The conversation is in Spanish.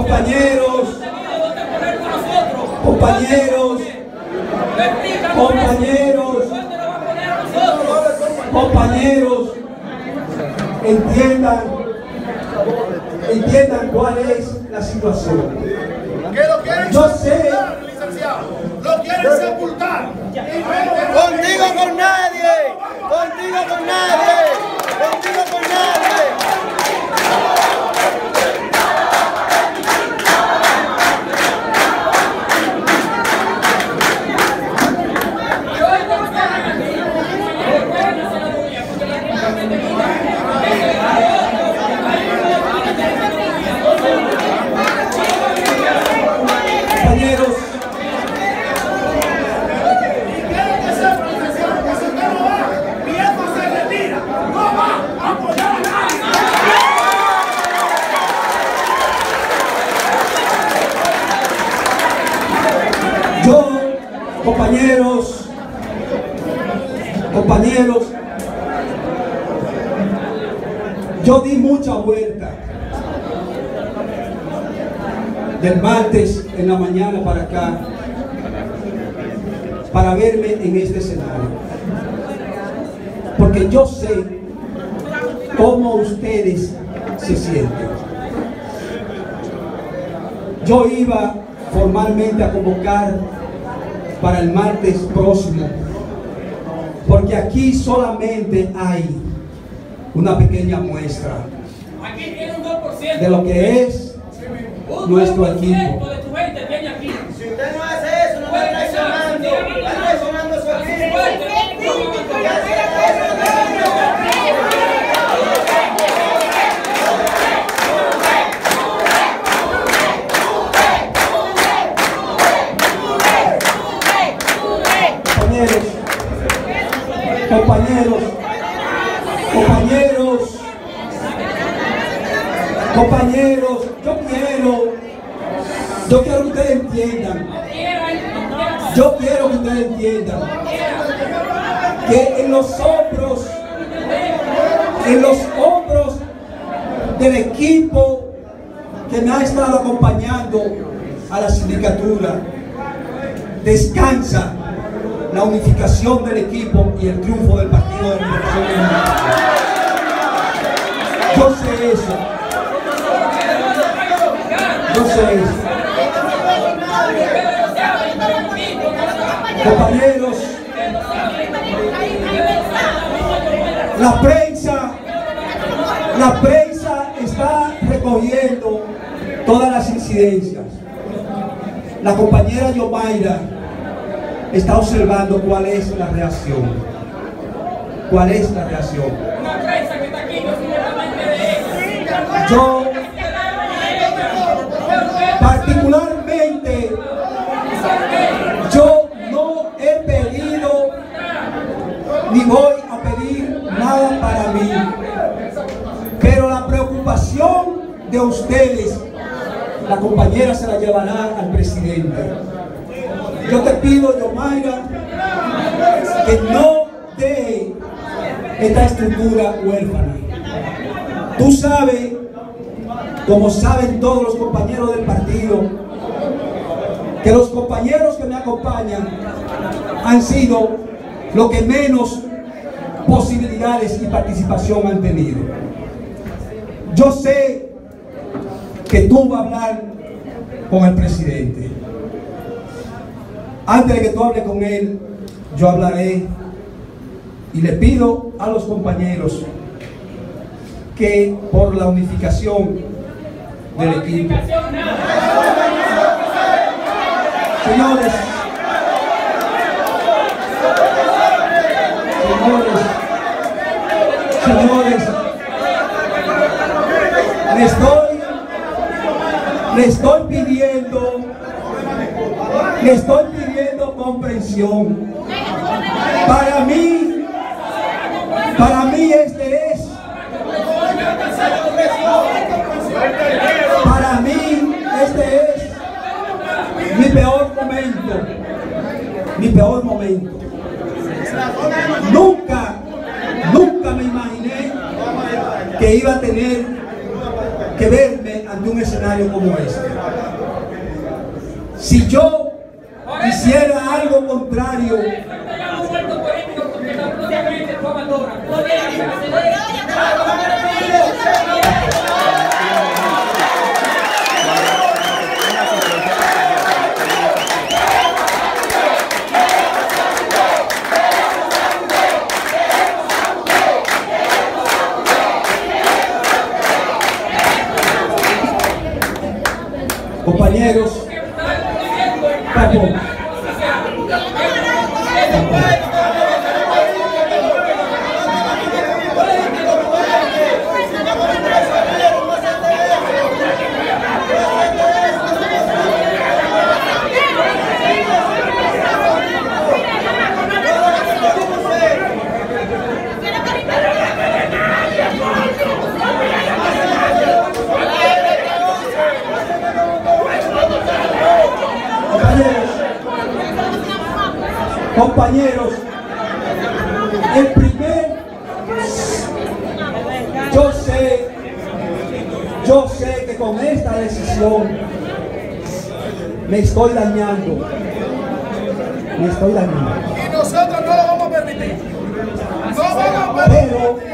Compañeros, compañeros, compañeros, compañeros, entiendan, entiendan cuál es la situación. Que lo quieren Yo sé. Lo quieren sepultar. Contigo con nadie, contigo con nadie, contigo con nadie. Compañeros, Quieren que sepa, licenciado, que si usted no va, mi hijo se retira. No va a apoyar a yo, compañeros, compañeros, yo di mucha vuelta. Del martes en la mañana para acá para verme en este escenario. Porque yo sé cómo ustedes se sienten. Yo iba formalmente a convocar para el martes próximo, porque aquí solamente hay una pequeña muestra Aquí tiene un 2%. de lo que es nuestro 2% equipo. de tu gente tiene aquí. Si usted no hace eso, no está traicionando, está traicionando a su equipo. ¿Qué hace eso? Compañeros, compañeros, compañeros, yo quiero, yo quiero que ustedes entiendan, yo quiero que ustedes entiendan que en los hombros, en los hombros del equipo que me ha estado acompañando a la sindicatura, descansa la unificación del equipo y el triunfo del partido de Liberación. Yo sé eso. Yo sé eso. Compañeros, la prensa, la prensa está recogiendo todas las incidencias. La compañera Yomaira está observando cuál es la reacción. ¿Cuál es la reacción? Una prensa que está aquí, eso. Yo particularmente, de ustedes, la compañera se la llevará al presidente. Yo te pido, Yomaira, que no deje esta estructura huérfana. Tú sabes, como saben todos los compañeros del partido, que los compañeros que me acompañan han sido los que menos posibilidades y participación han tenido. Yo sé que tú vas a hablar con el presidente. Antes de que tú hables con él, yo hablaré y le pido a los compañeros que por la unificación del equipo. Señores, señores, señores, le estoy, le estoy pidiendo, le estoy pidiendo comprensión. Para mí, para mí este es Para mí, este es mi peor momento. Mi peor momento. Nunca, nunca me imaginé que iba a tener que verme ante un escenario como este. Si yo hiciera algo contrario compañeros, Papo, compañeros, compañeros, el primer, yo sé, yo sé que con esta decisión me estoy dañando, me estoy dañando, Y nosotros no lo vamos a permitir. No vamos a permitir. pero